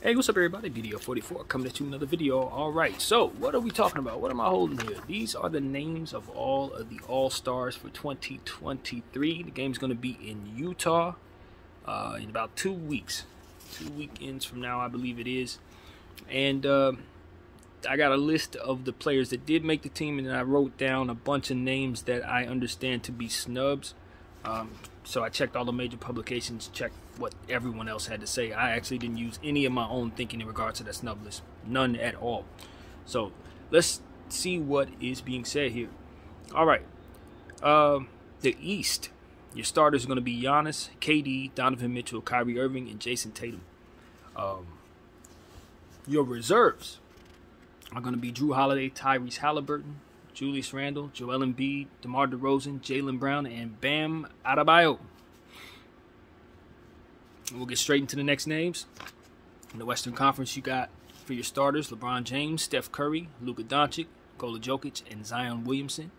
Hey, what's up everybody? BDF44 coming you another video. Alright, so what are we talking about? What am I holding here? These are the names of all of the All-Stars for 2023. The game's going to be in Utah uh, in about two weeks. Two weekends from now, I believe it is. And uh, I got a list of the players that did make the team, and I wrote down a bunch of names that I understand to be snubs. Um, so I checked all the major publications, checked what everyone else had to say. I actually didn't use any of my own thinking in regards to that snub list, none at all. So let's see what is being said here. All right, um, the East. Your starters are going to be Giannis, KD, Donovan Mitchell, Kyrie Irving, and Jayson Tatum. Um, your reserves are going to be Jrue Holiday, Tyrese Halliburton, Julius Randle, Joel Embiid, DeMar DeRozan, Jaylen Brown, and Bam Adebayo. We'll get straight into the next names. In the Western Conference, you got for your starters LeBron James, Steph Curry, Luka Doncic, Nikola Jokic, and Zion Williamson.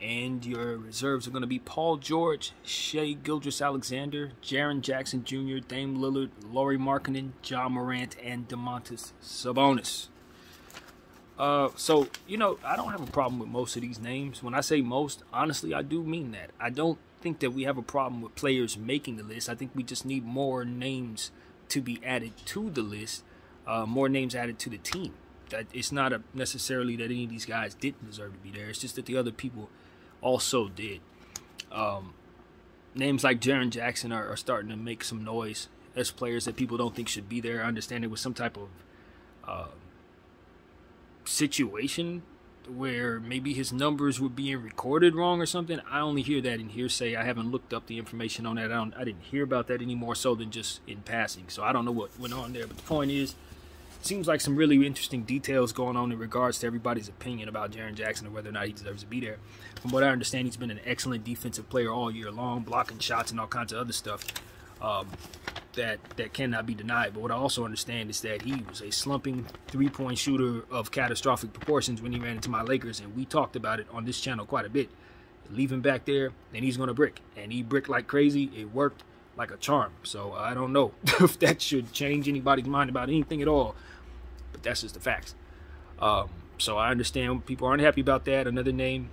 And your reserves are going to be Paul George, Shai Gilgeous-Alexander, Jaren Jackson Jr., Dame Lillard, Lauri Markkanen, Ja Morant, and Domantas Sabonis. Uh, so you know, I don't have a problem with most of these names. When I say most, honestly, I do mean that. I don't think that we have a problem with players making the list. I think we just need more names to be added to the list, uh, more names added to the team. That it's not a, necessarily that any of these guys didn't deserve to be there. It's just that the other people also did. Um, names like Jaren Jackson are, are, starting to make some noise as players that people don't think should be there. I understand it was some type of uh, situation where maybe his numbers were being recorded wrong or something. I only hear that in hearsay. I haven't looked up the information on that. I, I didn't hear about that any more so than just in passing. So I don't know what went on there. But the point is, seems like some really interesting details going on in regards to everybody's opinion about Jaren Jackson and whether or not he deserves to be there. From what I understand, he's been an excellent defensive player all year long, blocking shots and all kinds of other stuff. Um, that that cannot be denied. But what I also understand is that he was a slumping three-point shooter of catastrophic proportions when he ran into my Lakers, and we talked about it on this channel quite a bit. Leave him back there, and he's gonna brick, and he bricked like crazy. It worked like a charm. So I don't know if that should change anybody's mind about anything at all, but that's just the facts. Um, so I understand people aren't happy about that. Another name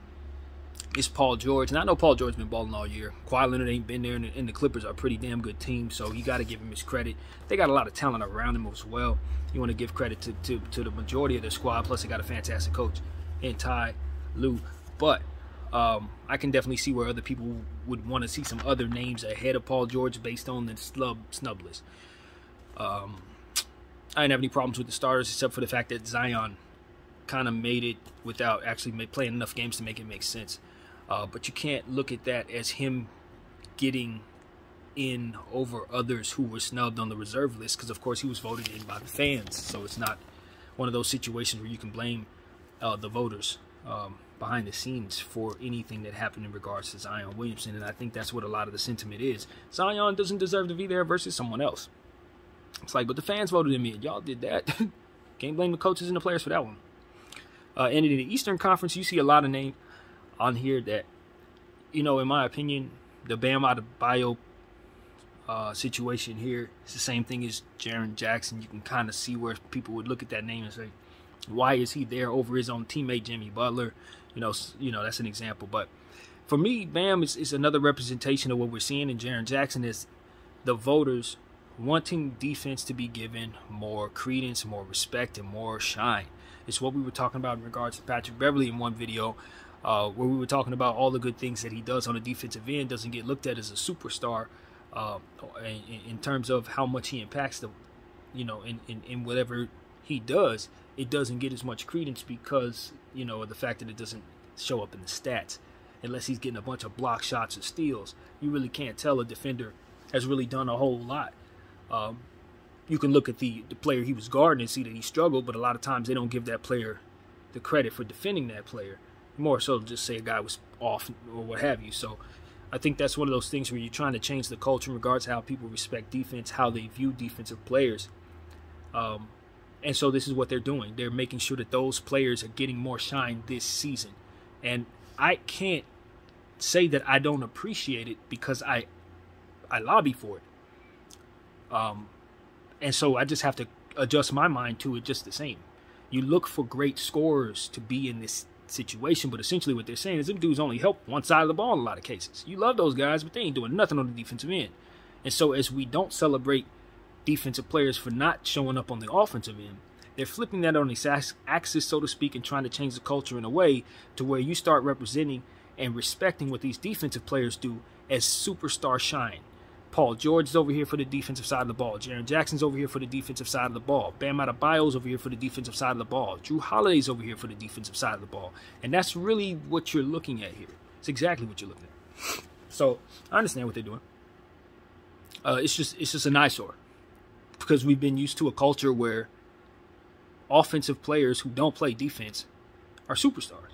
it's Paul George. And I know Paul George's been balling all year. Kawhi Leonard ain't been there, and the, and the Clippers are a pretty damn good team, so you got to give him his credit. They got a lot of talent around him as well. You want to give credit to, to, to the majority of their squad, plus they got a fantastic coach in Ty Lue. But um, I can definitely see where other people would want to see some other names ahead of Paul George based on the snub, snub list. Um, I didn't have any problems with the starters except for the fact that Zion kind of made it without actually playing enough games to make it make sense. Uh, but you can't look at that as him getting in over others who were snubbed on the reserve list because, of course, he was voted in by the fans. So it's not one of those situations where you can blame uh, the voters um, behind the scenes for anything that happened in regards to Zion Williamson. And I think that's what a lot of the sentiment is. Zion doesn't deserve to be there versus someone else. It's like, but the fans voted him in. Y'all did that. Can't blame the coaches and the players for that one. Uh, and in the Eastern Conference, you see a lot of names on here that, you know, in my opinion, the Bam out Adebayo uh, situation here is the same thing as Jaren Jackson. You can kind of see where people would look at that name and say, why is he there over his own teammate Jimmy Butler? You know, you know that's an example. But for me, Bam is, is another representation of what we're seeing in Jaren Jackson is the voters wanting defense to be given more credence, more respect, and more shine. It's what we were talking about in regards to Patrick Beverly in one video uh, where we were talking about all the good things that he does on the defensive end, doesn't get looked at as a superstar uh, in, in, terms of how much he impacts the, you know, in, in, in whatever he does. It doesn't get as much credence because you know the fact that it doesn't show up in the stats, unless he's getting a bunch of block shots or steals. You really can't tell a defender has really done a whole lot. Um, you can look at the, the player he was guarding and see that he struggled, but a lot of times they don't give that player the credit for defending that player more so just say a guy was off or what have you. So I think that's one of those things where you're trying to change the culture in regards to how people respect defense, how they view defensive players. Um, and so this is what they're doing. They're making sure that those players are getting more shine this season. And I can't say that I don't appreciate it because I I lobby for it. Um, and so I just have to adjust my mind to it just the same. You look for great scorers to be in this situation, but essentially what they're saying is them dudes only help one side of the ball in a lot of cases. You love those guys, but they ain't doing nothing on the defensive end. And so as we don't celebrate defensive players for not showing up on the offensive end, they're flipping that on the axis, so to speak, and trying to change the culture in a way to where you start representing and respecting what these defensive players do as superstar shine. Paul George's over here for the defensive side of the ball. Jaren Jackson's over here for the defensive side of the ball. Bam Adebayo's over here for the defensive side of the ball. Jrue Holiday's over here for the defensive side of the ball. And that's really what you're looking at here. It's exactly what you're looking at. So I understand what they're doing. Uh, it's just it's just an eyesore because we've been used to a culture where offensive players who don't play defense are superstars,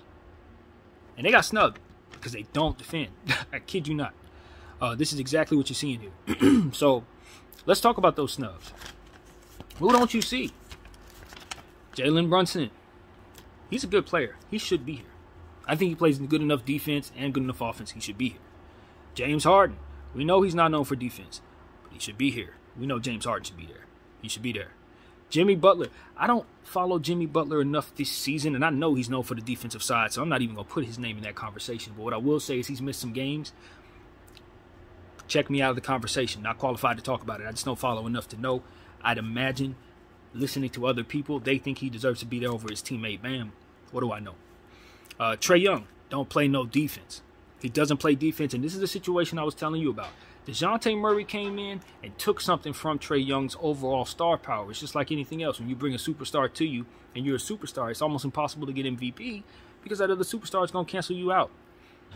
and they got snubbed because they don't defend. I kid you not. Uh, this is exactly what you're seeing here. so let's talk about those snubs. Who don't you see? Jalen Brunson. He's a good player. He should be here. I think he plays good enough defense and good enough offense. He should be here. James Harden. We know he's not known for defense, but he should be here. We know James Harden should be there. He should be there. Jimmy Butler. I don't follow Jimmy Butler enough this season, and I know he's known for the defensive side, so I'm not even going to put his name in that conversation. But what I will say is he's missed some games check me out of the conversation. Not qualified to talk about it. I just don't follow enough to know. I'd imagine listening to other people, they think he deserves to be there over his teammate Bam. What do I know? Uh, Trae Young don't play no defense. He doesn't play defense, and this is the situation I was telling you about. Dejounte Murray came in and took something from Trae Young's overall star power. It's just like anything else. When you bring a superstar to you and you're a superstar, it's almost impossible to get MVP because that other superstar is going to cancel you out.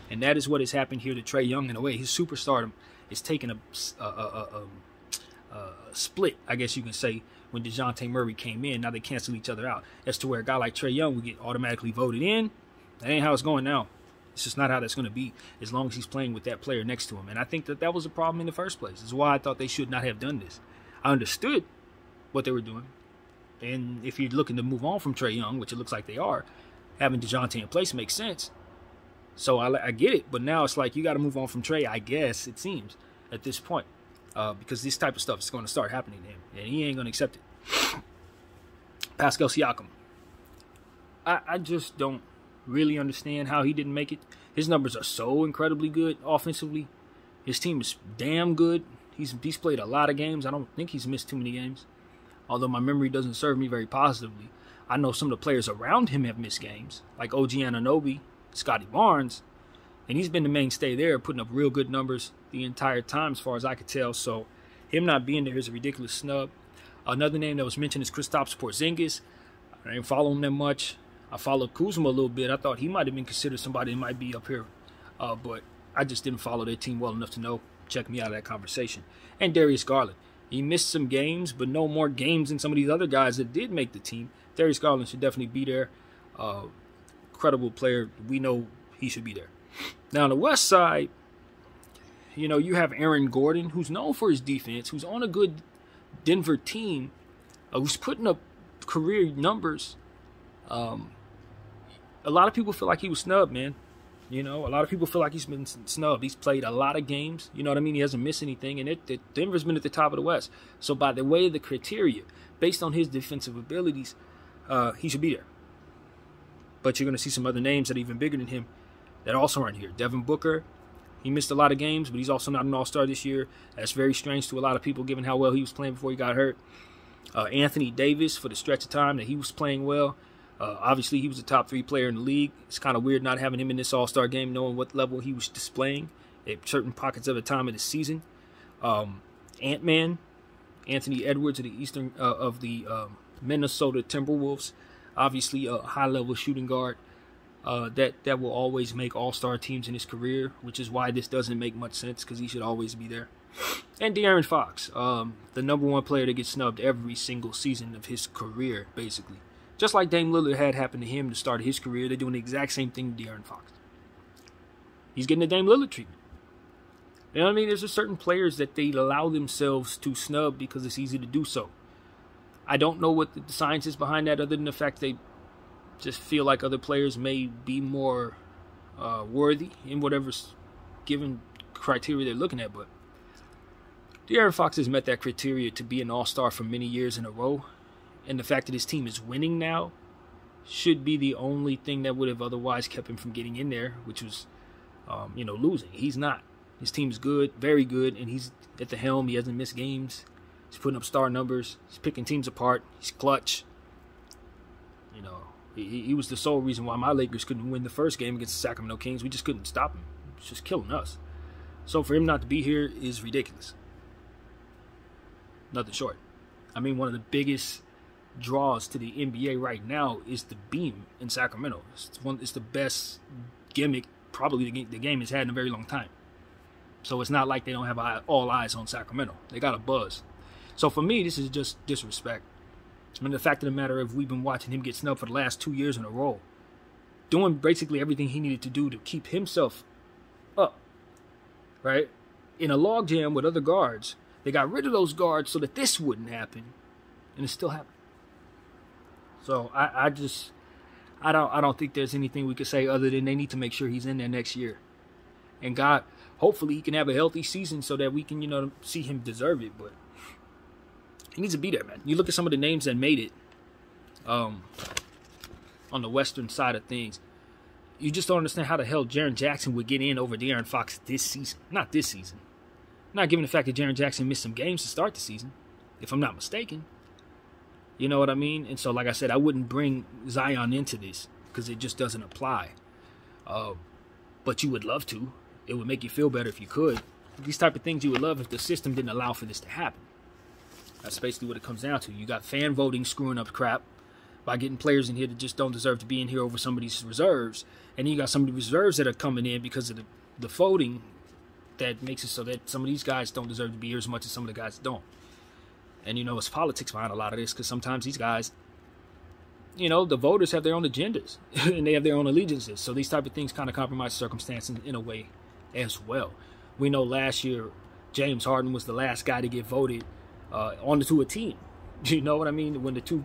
And that is what has happened here to Trae Young in a way. His superstardom is taking a, a, a, um, a, split, I guess you can say, when DeJounte Murray came in. Now they cancel each other out. As to where a guy like Trae Young would get automatically voted in. That ain't how it's going now. It's just not how that's going to be as long as he's playing with that player next to him. And I think that that was a problem in the first place. Is why I thought they should not have done this. I understood what they were doing. And if you're looking to move on from Trae Young, which it looks like they are, having DeJounte in place makes sense. So I, I get it, but now it's like you got to move on from Trae. I guess it seems at this point, uh, because this type of stuff is going to start happening to him, and he ain't going to accept it. Pascal Siakam. I, I just don't really understand how he didn't make it. His numbers are so incredibly good offensively. His team is damn good. He's he's played a lot of games. I don't think he's missed too many games. Although my memory doesn't serve me very positively. I know some of the players around him have missed games, like OG Anunoby Scottie Barnes, and he's been the mainstay there, putting up real good numbers the entire time, as far as I could tell. So, him not being there is a ridiculous snub. Another name that was mentioned is Kristaps Porzingis. I didn't follow him that much. I followed Kuzma a little bit. I thought he might have been considered somebody that might be up here, uh, but I just didn't follow their team well enough to know. Check me out of that conversation. And Darius Garland. He missed some games, but no more games than some of these other guys that did make the team. Darius Garland should definitely be there. Uh, credible player. We know he should be there. Now on the west side, you know, you have Aaron Gordon, who's known for his defense, who's on a good Denver team, uh, who's putting up career numbers. Um, a lot of people feel like he was snubbed, man. You know, a lot of people feel like he's been snubbed. He's played a lot of games. You know what I mean? He hasn't missed anything, and it, it, Denver's been at the top of the West. So by the way the criteria, based on his defensive abilities, uh, he should be there. But you're going to see some other names that are even bigger than him that also aren't here. Devin Booker, he missed a lot of games, but he's also not an All Star this year. That's very strange to a lot of people, given how well he was playing before he got hurt. Uh, Anthony Davis, for the stretch of time that he was playing well, uh, obviously he was a top three player in the league. It's kind of weird not having him in this All Star game, knowing what level he was displaying at certain pockets of the time of the season. Um, Ant Man, Anthony Edwards of the Eastern uh, of the um, Minnesota Timberwolves obviously a high level shooting guard uh, that that will always make all star teams in his career, which is why this doesn't make much sense because he should always be there. And De'Aaron Fox, um, the number one player that gets snubbed every single season of his career, basically. Just like Dame Lillard had happened to him to start his career, they're doing the exact same thing to De'Aaron Fox. He's getting the Dame Lillard treatment. You know what I mean? There's just certain players that they allow themselves to snub because it's easy to do so. I don't know what the science is behind that, other than the fact they just feel like other players may be more uh, worthy in whatever given criteria they're looking at. But De'Aaron Fox has met that criteria to be an all star for many years in a row. And the fact that his team is winning now should be the only thing that would have otherwise kept him from getting in there, which was, um, you know, losing. He's not. His team's good, very good, and he's at the helm. He hasn't missed games. He's putting up star numbers. He's picking teams apart. He's clutch. You know, he, he was the sole reason why my Lakers couldn't win the first game against the Sacramento Kings. We just couldn't stop him. It's just killing us. So for him not to be here is ridiculous. Nothing short. I mean, one of the biggest draws to the NBA right now is the beam in Sacramento. It's one. It's the best gimmick probably the game, the game has had in a very long time. So it's not like they don't have all eyes on Sacramento. They got a buzz. So for me, this is just disrespect. I mean, the fact of the matter is, we've been watching him get snubbed for the last two years in a row, doing basically everything he needed to do to keep himself up, right? In a logjam with other guards, they got rid of those guards so that this wouldn't happen, and it still happened. So I, I just I don't I don't think there's anything we could say other than they need to make sure he's in there next year. And God, hopefully he can have a healthy season so that we can, you know, see him deserve it. But he needs to be there, man. You look at some of the names that made it um, on the western side of things. You just don't understand how the hell Jaren Jackson would get in over De'Aaron Fox this season. Not this season. Not given the fact that Jaren Jackson missed some games to start the season, if I'm not mistaken. You know what I mean? And so, like I said, I wouldn't bring Zion into this because it just doesn't apply. Uh, but you would love to. It would make you feel better if you could. These type of things you would love if the system didn't allow for this to happen. That's basically what it comes down to. You got fan voting screwing up crap by getting players in here that just don't deserve to be in here over somebody's reserves. And then you got some of the reserves that are coming in because of the, the voting that makes it so that some of these guys don't deserve to be here as much as some of the guys don't. And you know, it's politics behind a lot of this because sometimes these guys, you know, the voters have their own agendas and they have their own allegiances. So these type of things kind of compromise circumstances in a way as well. We know last year James Harden was the last guy to get voted uh, onto a team. You know what I mean? When the two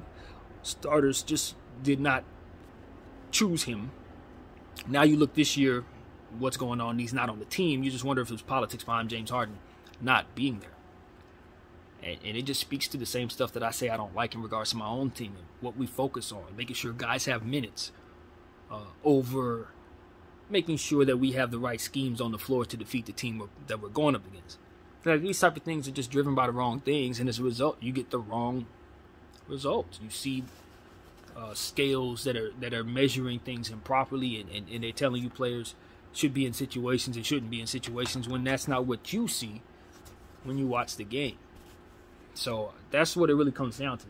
starters just did not choose him. Now you look this year, what's going on? He's not on the team. You just wonder if it was politics behind James Harden not being there. And, and, it just speaks to the same stuff that I say I don't like in regards to my own team and what we focus on, making sure guys have minutes uh, over making sure that we have the right schemes on the floor to defeat the team that we're going up against. Like these type of things are just driven by the wrong things, and as a result, you get the wrong results. You see uh, scales that are that are measuring things improperly, and, and, and they're telling you players should be in situations and shouldn't be in situations when that's not what you see when you watch the game. So that's what it really comes down to.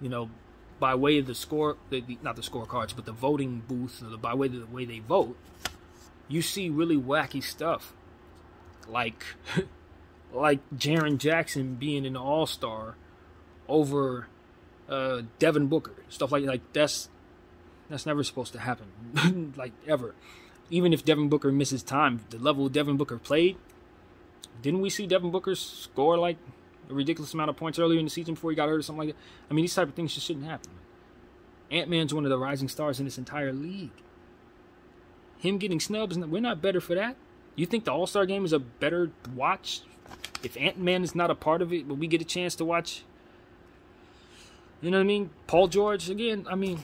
You know, by way of the score, the, the, not the scorecards, but the voting booth, the, by way of the way they vote, you see really wacky stuff, like like Jaren Jackson being an All Star over uh, Devin Booker, stuff like like that's that's never supposed to happen, like ever. Even if Devin Booker misses time, the level Devin Booker played, didn't we see Devin Booker score like a ridiculous amount of points earlier in the season before he got hurt or something like that. I mean, these type of things just shouldn't happen. Ant Man's one of the rising stars in this entire league. Him getting snubs, we're not better for that. You think the All Star game is a better watch if Ant Man is not a part of it, but we get a chance to watch? You know what I mean? Paul George, again, I mean,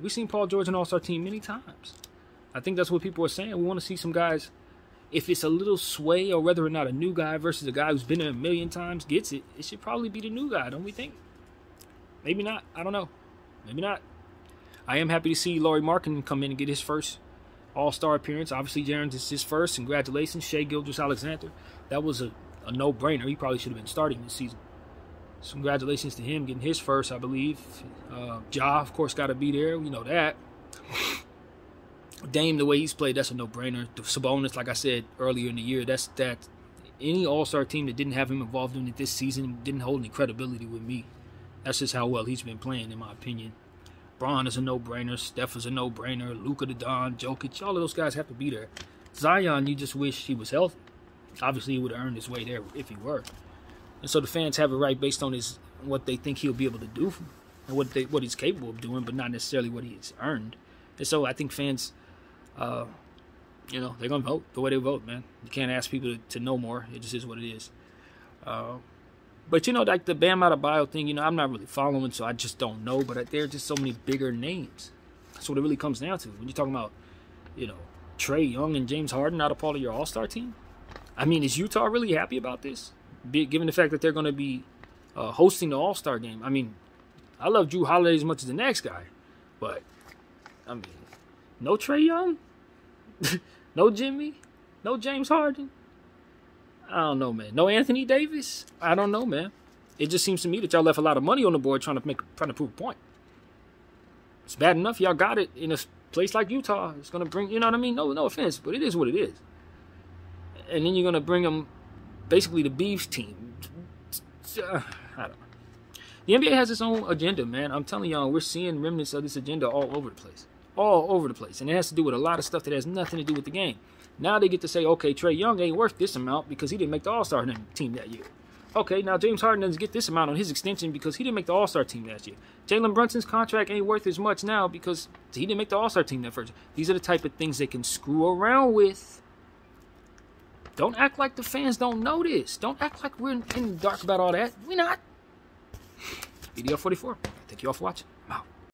we've seen Paul George in All Star team many times. I think that's what people are saying. We want to see some guys if it's a little sway or whether or not a new guy versus a guy who's been there a million times gets it, it should probably be the new guy, don't we think? Maybe not. I don't know. Maybe not. I am happy to see Lauri Markkanen come in and get his first All Star appearance. Obviously, Jaren's is his first. Congratulations, Shai Gilgeous-Alexander. That was a, a no brainer. He probably should have been starting this season. So congratulations to him getting his first, I believe. Uh, Ja, of course, got to be there. We know that. Dame, the way he's played, that's a no-brainer. Sabonis, like I said earlier in the year, that's that. Any All-Star team that didn't have him involved in it this season didn't hold any credibility with me. That's just how well he's been playing, in my opinion. Bron is a no-brainer. Steph is a no-brainer. Luka, the Don, Jokic, all of those guys have to be there. Zion, you just wish he was healthy. Obviously, he would have earned his way there if he were. And so the fans have it right based on his what they think he'll be able to do and what they what he's capable of doing, but not necessarily what he's earned. And so I think fans uh, you know, they're gonna vote the way they vote, man. You can't ask people to, to know more. It just is what it is. Uh, but you know, like the Bam Adebayo thing, you know, I'm not really following, so I just don't know. But there are just so many bigger names. That's what it really comes down to. When you're talking about, you know, Trae Young and James Harden out of part of your All Star team. I mean, is Utah really happy about this? Be, given the fact that they're going to be uh, hosting the All Star game. I mean, I love Jrue Holiday as much as the next guy, but I mean, no Trae Young, no Jimmy, no James Harden. I don't know, man. No Anthony Davis. I don't know, man. It just seems to me that y'all left a lot of money on the board trying to make trying to prove a point. It's bad enough y'all got it in a place like Utah. It's gonna bring, you know what I mean? No, no offense, but it is what it is. And then you're gonna bring them, basically the Beefs team. I don't know. The NBA has its own agenda, man. I'm telling y'all, we're seeing remnants of this agenda all over the place. All over the place. And it has to do with a lot of stuff that has nothing to do with the game. Now they get to say, okay, Trae Young ain't worth this amount because he didn't make the All Star team that year. Okay, now James Harden doesn't get this amount on his extension because he didn't make the All Star team last year. Jalen Brunson's contract ain't worth as much now because he didn't make the All Star team that first. These are the type of things they can screw around with. Don't act like the fans don't know this. Don't act like we're in the dark about all that. We're not. BDF 44. Thank you all for watching.